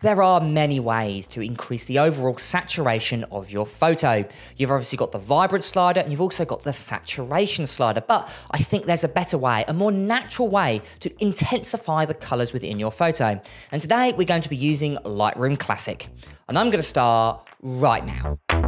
There are many ways to increase the overall saturation of your photo. You've obviously got the vibrant slider and you've also got the saturation slider, but I think there's a better way, a more natural way to intensify the colors within your photo. And today we're going to be using Lightroom Classic. And I'm going to start right now.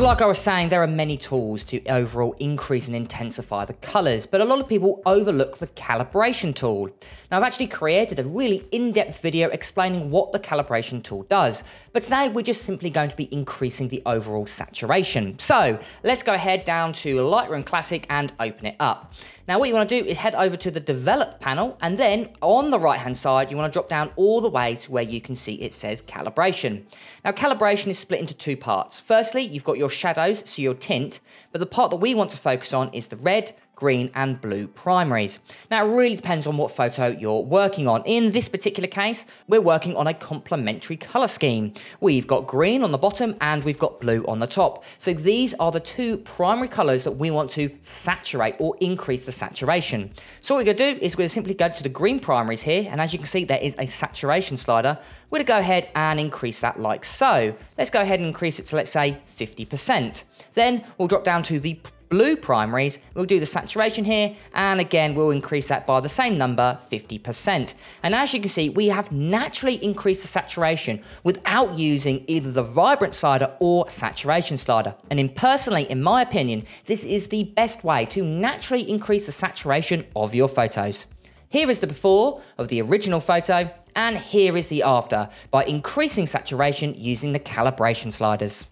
So like I was saying, there are many tools to overall increase and intensify the colors, but a lot of people overlook the calibration tool. Now I've actually created a really in-depth video explaining what the calibration tool does, but today we're just simply going to be increasing the overall saturation. So let's go ahead down to Lightroom Classic and open it up. Now what you want to do is head over to the develop panel and then on the right hand side you want to drop down all the way to where you can see it says calibration. Now calibration is split into two parts. Firstly you've got your shadows, so your tint, but the part that we want to focus on is the red, green and blue primaries. Now it really depends on what photo you're working on. In this particular case, we're working on a complementary color scheme. We've got green on the bottom and we've got blue on the top. So these are the two primary colors that we want to saturate or increase the saturation. So what we're gonna do is we're simply go to the green primaries here and as you can see there is a saturation slider. We're gonna go ahead and increase that like so. Let's go ahead and increase it to let's say 50%. Then we'll drop down to the blue primaries, we'll do the saturation here, and again, we'll increase that by the same number, 50%. And as you can see, we have naturally increased the saturation without using either the vibrant slider or saturation slider. And in personally, in my opinion, this is the best way to naturally increase the saturation of your photos. Here is the before of the original photo, and here is the after by increasing saturation using the calibration sliders.